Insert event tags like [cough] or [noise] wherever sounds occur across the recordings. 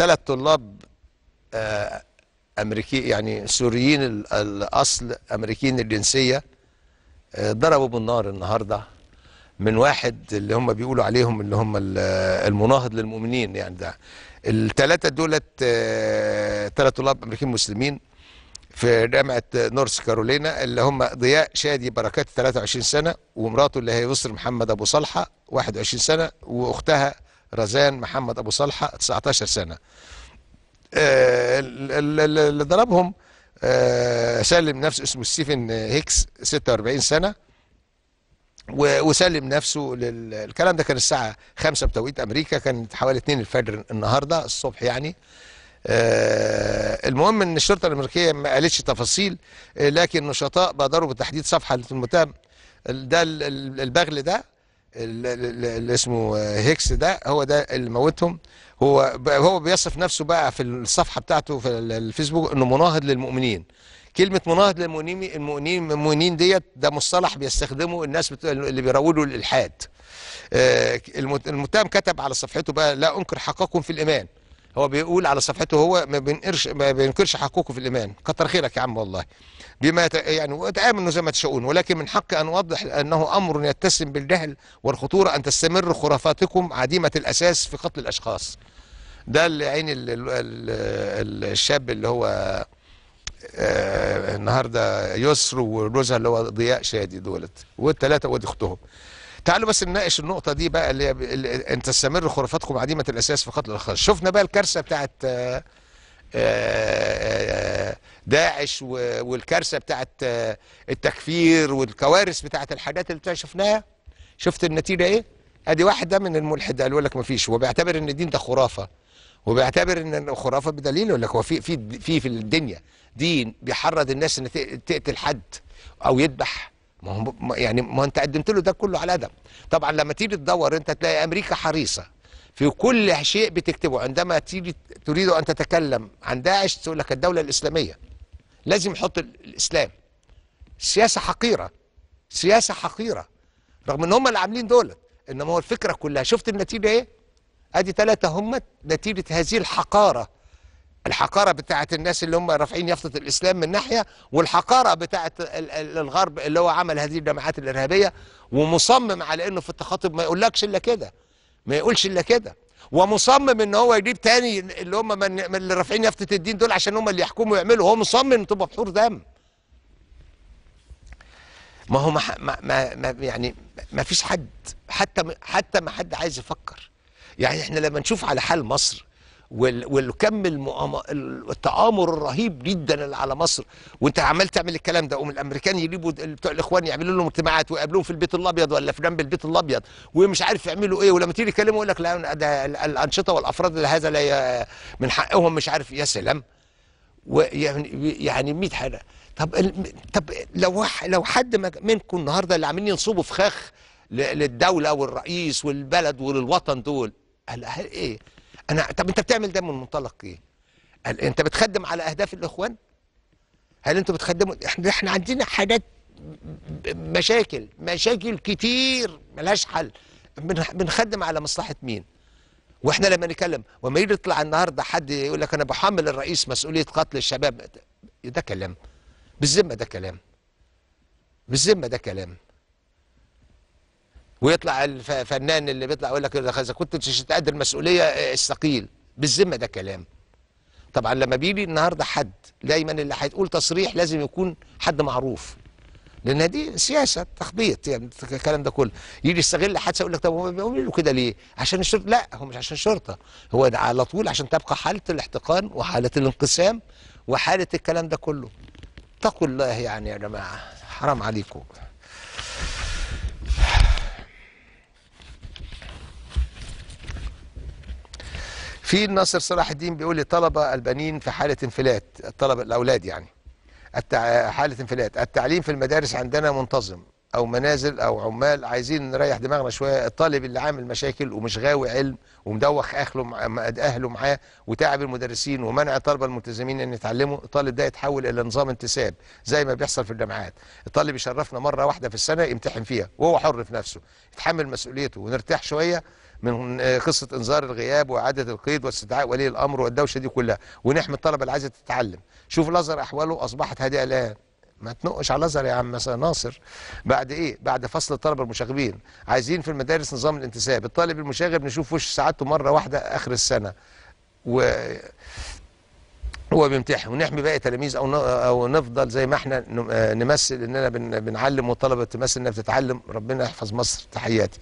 ثلاث طلاب آه، امريكي يعني سوريين ال- الأصل أمريكيين الجنسية آه، ضربوا بالنار النهارده من واحد اللي هم بيقولوا عليهم اللي هم ال- المناهض للمؤمنين يعني ده. الثلاثه دولت ثلاث طلاب أمريكيين مسلمين في جامعة نورث كارولينا اللي هم ضياء شادي بركات 23 سنة ومراته اللي هي يسر محمد أبو صلحة 21 سنة وأختها رزان محمد أبو صلحة 19 سنة. آه، ال- ال- ال- اللي ضربهم آه، سلم نفسه اسمه ستيفن هيكس 46 سنة. وسلم نفسه لل... الكلام ده كان الساعة 5 بتوقيت أمريكا كانت حوالي 2 الفجر النهاردة الصبح يعني. آه المهم إن الشرطة الأمريكية ما قالتش تفاصيل لكن نشطاء بادروا بتحديد صفحة المتهم ال- ده ال- ال- البغل ده اللي اسمه آه، هيكس ده هو ده اللي موتهم. هو هو بيصف نفسه بقى في الصفحة بتاعته في ال- الفيسبوك إنه مناهض للمؤمنين. كلمة مناهض للمؤمنين المؤمنين المؤمنين ديت ده مصطلح بيستخدمه الناس اللي بيروجوا للالحاد آه، المت- المتهم كتب على صفحته بقى لا أنكر حقكم في الإيمان. هو بيقول على صفحته هو ما بينكرش ما بينكرش حقكم في الإيمان. كتر خيرك يا عم والله. بما. يعني وتامنوا زي ما تشاءون ولكن من حقي أن أوضح أنه أمر يتسم بالجهل والخطورة أن تستمر خرافاتكم عديمة الأساس في قتل الأشخاص ده اللي. الشاب اللي هو آه النهارده يسر وجوزها اللي هو ضياء شادي دولت والثلاثه ودي أختهم تعالوا بس نناقش النقطة دي بقى اللي هي أن تستمر خرافاتكم عديمة الأساس في قتل الأشخاص، شفنا بقى الكارثة بتاعت آه، داعش و- والكارثة بتاعت آه، التكفير والكوارث بتاعت الحاجات اللي شفناها. شفت النتيجة إيه؟ أدي واحد ده من الملحد قال لك ما فيش. وبيعتبر إن الدين ده خرافة. وبيعتبر إن خرافة بدليل يقول لك هو في في في في الدنيا دين بيحرض الناس إن تقتل حد أو يذبح. ما هو يعني ما أنت قدمت له ده كله على آدم طبعا لما تيجي تدور أنت تلاقي أمريكا حريصة. في كل شيء بتكتبه. عندما تيجي تريد أن تتكلم عن داعش تقول لك الدولة الإسلامية. لازم يحط ال- الإسلام. سياسة حقيرة. سياسة حقيرة. رغم إن هم اللي عاملين دول إنما هو الفكرة كلها. شفت النتيجة إيه؟ أدي ثلاثة هم نتيجة هذه الحقارة. الحقارة بتاعت الناس اللي هم رافعين يافطة الإسلام من ناحية والحقارة ال- الغرب اللي هو عمل هذه الجماعات الإرهابية ومصمم على إنه في التخاطب ما يقولكش إلا كده. ما يقولش إلا كده. ومصمم إن هو يجيب تاني اللي هم من, اللي رافعين يافطة الدين دول عشان هم اللي يحكموا ويعملوا. هو مصمم تبقى بحور دم. ما هو ما ما ما يعني ما فيش حد حتى حتى ما حد عايز يفكر. يعني إحنا لما نشوف على حال مصر والكم التآمر الرهيب جدا اللي على مصر. وانت عمال تعمل الكلام ده ومن الأمريكان يجيبوا بتوع الإخوان يعملوا لهم اجتماعات ويقابلوهم في البيت الأبيض ولا في جنب البيت الأبيض ومش عارف يعملوا إيه. ولما تيجي تكلموا يقول لك لا ده ال- الأنشطة والأفراد هذا لا من حقهم مش عارف يا سلام. ويعني يعني 100 حاجة طب طب لو لو حد منكم النهارده اللي عاملين ينصبوا فخاخ للدولة والرئيس والبلد وللوطن دول قال إيه؟ أنا طب أنت بتعمل ده من منطلق إيه؟ قال أنت بتخدم على أهداف الإخوان؟ هل أنتوا بتخدموا إحنا إحنا عندنا حاجات مشاكل مشاكل كتير ملهاش حل. بنخ- بنخدم على مصلحة مين؟ وإحنا لما نتكلم وما يطلع النهارده حد يقول لك أنا بحمل الرئيس مسؤولية قتل الشباب. ده كلام. بالذمة ده كلام. بالذمة ده كلام. ويطلع الفنان اللي بيطلع يقول لك إذا كنت مش المسؤولية آه، استقيل. بالذمة ده كلام. طبعا لما بيجي النهارده حد دايما اللي هيتقول تصريح لازم يكون حد معروف. لأن دي سياسة تخبيط يعني الكلام ده كله. يجي يستغل حادثه يقول لك طب هم بيعملوا كده ليه؟ عشان الشرطة؟ لا هو مش عشان الشرطه هو على طول عشان تبقى حالة الاحتقان وحالة الانقسام وحالة الكلام ده كله. اتقوا الله يعني يا جماعة حرام عليكم. في الناصر صلاح الدين بيقول لي طلبة البنين في حالة انفلات الطلبة الأولاد يعني. حالة انفلات التعليم في المدارس عندنا منتظم أو منازل أو عمال عايزين نريح دماغنا شوية. الطالب اللي عامل مشاكل ومش غاوي علم ومدوخ اهله مع... أهله معاه وتعب المدرسين ومنع الطلبة الملتزمين إن يتعلموا الطالب ده يتحول إلى نظام انتساب زي ما بيحصل في الجامعات. الطالب يشرفنا مرة واحدة في السنة يمتحن فيها وهو حر في نفسه يتحمل مسؤوليته ونرتاح شوية من قصة إنذار الغياب وإعادة القيد واستدعاء ولي الأمر والدوشة دي كلها ونحمي الطلبة اللي عايزة تتعلم. شوف الأزهر أحواله أصبحت هادئة الآن. ما تنقش على الأزهر يا عم ناصر. بعد إيه؟ بعد فصل الطلبة المشاغبين عايزين في المدارس نظام الانتساب. الطالب المشاغب نشوف وش سعادته مرة واحدة آخر السنة. و هو بيمتحن. ونحمي باقي تلاميذ أو أو نفضل زي ما إحنا آه، نمثل إننا بن- بنعلم والطلبة تمثل إنها بتتعلم. ربنا يحفظ مصر. تحياتي.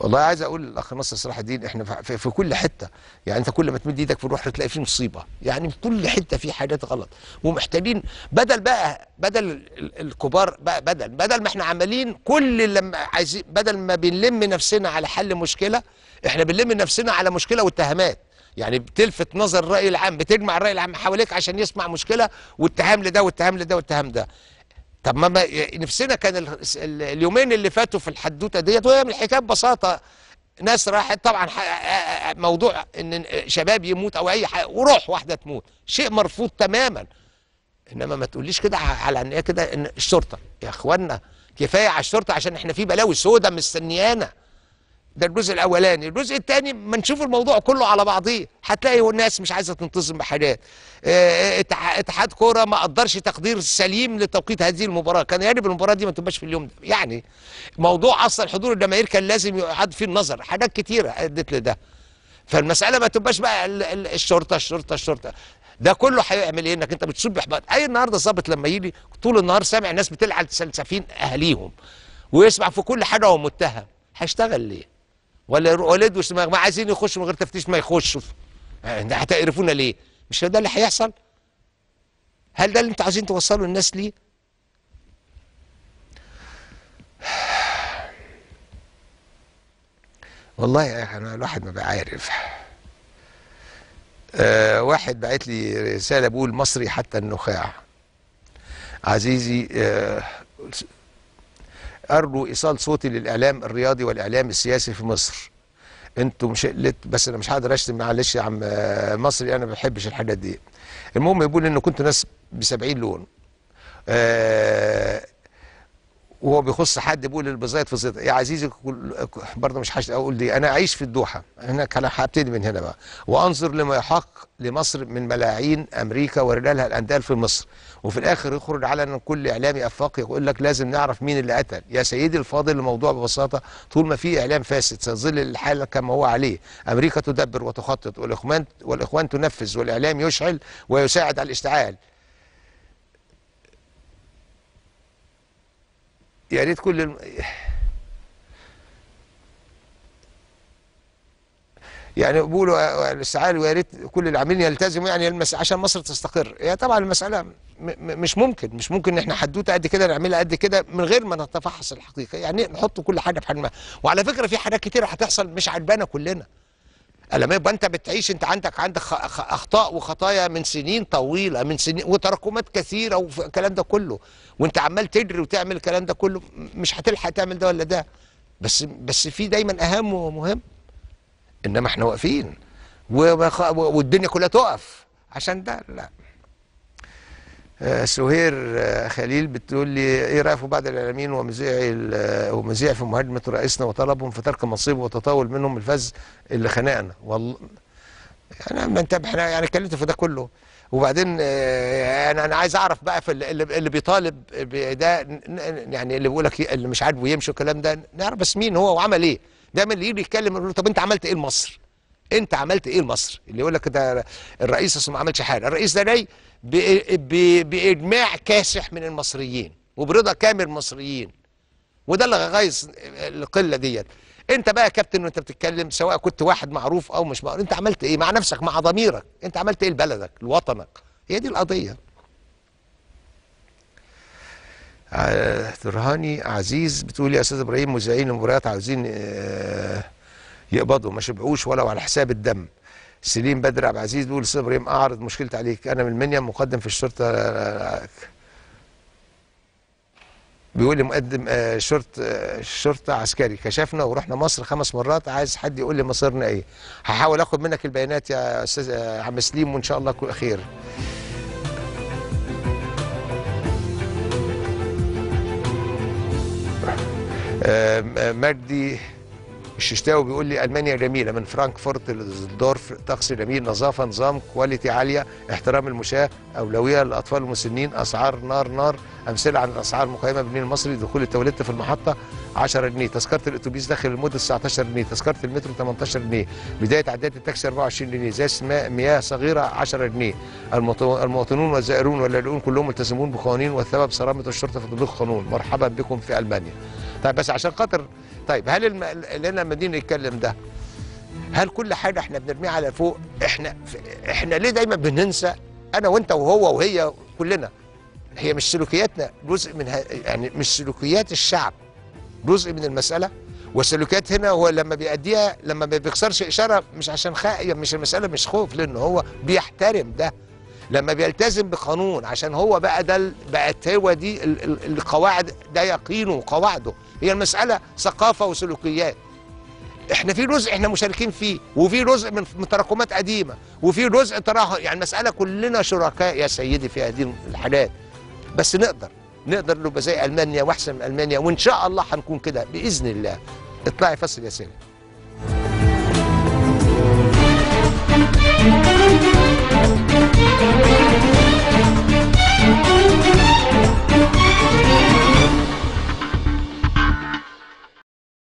والله عايز أقول للأخ نصر صلاح الدين إحنا في- في, كل حتة يعني أنت كل ما تمد إيدك في الروح تلاقي فيه مصيبة يعني في كل حتة في حاجات غلط. ومحتاجين بدل بقى بدل ال- الكبار بقى بدل بدل ما إحنا عمالين كل لما عايزين بدل ما بنلم نفسنا على حل مشكلة إحنا بنلم نفسنا على مشكلة واتهامات. يعني بتلفت نظر الرأي العام بتجمع الرأي العام حواليك عشان يسمع مشكلة واتهام لده واتهام لده واتهام ده. طب ما نفسنا كان ال- ال- اليومين اللي فاتوا في الحدوتة ديت وهي من الحكاية ببساطه ناس راحت طبعا موضوع إن شباب يموت أو أي حاجة وروح واحدة تموت. شيء مرفوض تماما. إنما ما تقوليش كده على إن كده إن الشرطة. يا اخوانا كفاية على الشرطة عشان إحنا في بلاوي سودا مستنيانا. ده الجزء الأولاني. الجزء الثاني ما نشوف الموضوع كله على بعضيه. هتلاقي الناس مش عايزة تنتظم بحاجات. آه، اتح- اتحاد كورة ما قدرش تقدير سليم لتوقيت هذه المباراة. كان يجب المباراة دي ما تبقاش في اليوم ده. يعني موضوع أصلا حضور الجماهير كان لازم يعاد فيه النظر. حاجات كتيرة أدت لده. فالمسألة ما تبقاش بقى ال- ال- الشرطة الشرطة الشرطة. ده كله هيعمل إيه؟ إنك أنت بتصب إحباط. أي النهارده ظابط لما يجي طول النهار سامع ناس بتلعب سلسفين أهاليهم ويسمع في كل حاجة هو متهم. هيشتغل ليه؟ ولا دماغ ما عايزين يخشوا من غير تفتيش ما يخشوا. هتقرفونا ليه؟ مش ده اللي هيحصل هل ده اللي أنتوا عايزين توصلوا الناس ليه؟ [sighs] والله أنا الواحد ما بقى عارف آه واحد بعت لي رسالة بيقول مصري حتى النخاع. عزيزي آه أرجو إيصال صوتي للإعلام الرياضي والإعلام السياسي في مصر. أنتوا مش قلت بس أنا مش هقدر أشتم معلش يا عم آه، مصري أنا ما بحبش الحاجات دي. المهم يقول إنه كنتوا ناس ب 70 لون. آه وهو بيخص حد بيقول البزايد في زيت يا عزيزي برضه مش هشت أقول دي. أنا أعيش في الدوحة. هنا كان هبتدي من هنا بقى. وأنظر لما يحق لمصر من ملاعين أمريكا ورجالها الأندال في مصر. وفي الآخر يخرج على كل إعلامي افاقي يقول لك لازم نعرف مين اللي قتل. يا سيدي الفاضل الموضوع ببساطة طول ما في إعلام فاسد سيظل الحال كما هو عليه. أمريكا تدبر وتخطط والاخوان والإخوان تنفذ والإعلام يشعل ويساعد على الاشتعال. يا ريت كل الم... يعني بيقولوا الاستعال ويا ريت كل العاملين يلتزموا يعني المس... عشان مصر تستقر. هي طبعا المسألة م... مش ممكن مش ممكن إحنا حدوتة قد كده نعملها قد كده من غير ما نتفحص الحقيقة. يعني نحط كل حاجة في حجمها. وعلى فكرة في حاجات كتير هتحصل مش عجبانا كلنا. لما يبقى أنت بتعيش أنت عندك عندك أخطاء وخطايا من سنين طويلة من سنين وتراكمات كثيرة والكلام ده كله. وأنت عمال تجري وتعمل الكلام ده كله مش هتلحق تعمل ده ولا ده. بس بس في دايما أهم ومهم إنما إحنا واقفين. والدنيا كلها تقف. عشان ده لا. سهير آه، خليل بتقول لي إيه رأيك في بعض الإعلاميين ومذيع ال- ومذيع في مهاجمه رئيسنا وطلبهم في ترك منصبه وتطاول منهم الفز اللي خنقنا؟ والله أنا ما أنت إحنا يعني اتكلمت في ده كله. وبعدين آه، أنا أنا عايز أعرف بقى في اللي, اللي بيطالب ن- يعني اللي بيقول لك اللي مش عاجبه يمشي الكلام ده نعرف بس مين هو وعمل إيه. دايما اللي يجي يتكلم يقول له طب أنت عملت إيه لمصر؟ أنت عملت إيه لمصر؟ اللي يقول لك ده الرئيس أصلا ما عملش حاجة. الرئيس ده جاي بإجماع كاسح من المصريين وبرضا كامل المصريين. وده اللي غايز القلة ديت. انت بقى يا كابتن وانت بتتكلم سواء كنت واحد معروف أو مش معروف انت عملت إيه؟ مع نفسك مع ضميرك. انت عملت إيه لبلدك لوطنك؟ هي دي القضية. آه، ترهاني عزيز بتقول يا أستاذ إبراهيم مذيعين المباريات عاوزين آه، يقبضوا ما شبعوش ولو على حساب الدم. سليم بدر عبد العزيز بيقول أستاذ إبراهيم أعرض مشكلتي عليك. أنا من المنيا مقدم في الشرطة. بيقول لي مقدم آه، شرط آه، شرطة عسكري. كشفنا ورحنا مصر خمس مرات. عايز حد يقول لي مصيرنا إيه. هحاول آخد منك البيانات يا أستاذ آه، عم سليم وإن شاء الله كل خير. مجدي الششتاوي بيقول لي ألمانيا جميلة من فرانكفورت لدوسلدورف طقس جميل نظافة نظام quality عالية احترام المشاة أولوية للأطفال المسنين أسعار نار نار أمثلة عن الأسعار المقيمة بالجنيه المصري دخول التواليت في المحطة. 10 جنيه. تذكرة الأتوبيس داخل المدة 19 جنيه. تذكرة المترو 18 جنيه. بداية عداد التاكسي 24 جنيه. ازازه ماء مياه صغيرة 10 جنيه. المواطنون والزائرون واللاجئون كلهم ملتزمون بقوانين والسبب صرامه الشرطة في تطبيق القانون. مرحبا بكم في ألمانيا. طيب بس عشان خاطر طيب هل الم... اللي لما نيجي نتكلم ده هل كل حاجة إحنا بنرميها على فوق؟ إحنا إحنا ليه دايما بننسى أنا وأنت وهو وهي كلنا؟ هي مش سلوكياتنا. جزء من ه... يعني مش سلوكيات الشعب. جزء من المسألة. والسلوكيات هنا هو لما بيأديها لما ما بيكسرش إشارة مش عشان خائف مش المسألة مش خوف لأن هو بيحترم ده. لما بيلتزم بقانون عشان هو بقى ده بقت هو دي ال- ال- القواعد ده يقينه وقواعده. هي المسألة ثقافة وسلوكيات. إحنا في جزء إحنا مشاركين فيه وفي جزء من تراكمات قديمة وفي جزء تراها يعني المسألة كلنا شركاء يا سيدي في هذه الحاجات بس نقدر. نقدر نبقى إيه، زي ألمانيا وأحسن من ألمانيا وإن شاء الله هنكون كده بإذن الله اطلعي فصل يا سيدي